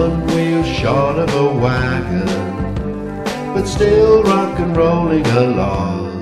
one wheel short of a wagon, but still rock and rolling along.